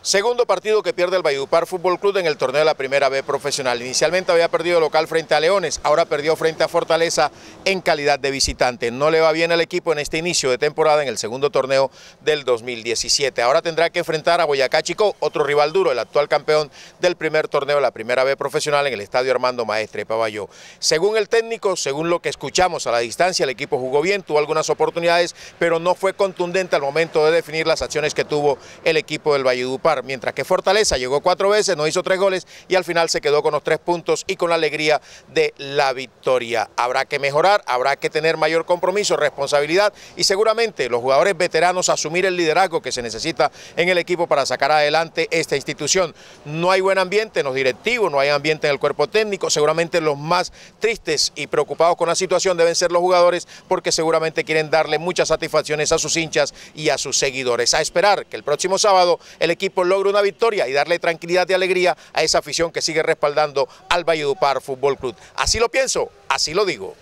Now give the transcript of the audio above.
Segundo partido que pierde el Valledupar Fútbol Club en el torneo de la Primera B profesional. Inicialmente había perdido local frente a Leones, ahora perdió frente a Fortaleza en calidad de visitante. No le va bien al equipo en este inicio de temporada en el segundo torneo del 2017. Ahora tendrá que enfrentar a Boyacá Chico, otro rival duro, el actual campeón del primer torneo de la Primera B profesional en el Estadio Armando Maestre Paballó. Según el técnico, según lo que escuchamos a la distancia, el equipo jugó bien, tuvo algunas oportunidades, pero no fue contundente al momento de definir las acciones que tuvo el equipo del Valledupar mientras que Fortaleza llegó cuatro veces, no hizo tres goles y al final se quedó con los tres puntos y con la alegría de la victoria. Habrá que mejorar, habrá que tener mayor compromiso, responsabilidad y seguramente los jugadores veteranos asumir el liderazgo que se necesita en el equipo para sacar adelante esta institución. No hay buen ambiente en los directivos, no hay ambiente en el cuerpo técnico, seguramente los más tristes y preocupados con la situación deben ser los jugadores porque seguramente quieren darle muchas satisfacciones a sus hinchas y a sus seguidores. A esperar que el próximo sábado el equipo logre una victoria y darle tranquilidad y alegría a esa afición que sigue respaldando al Valledupar Fútbol Club. Así lo pienso, así lo digo.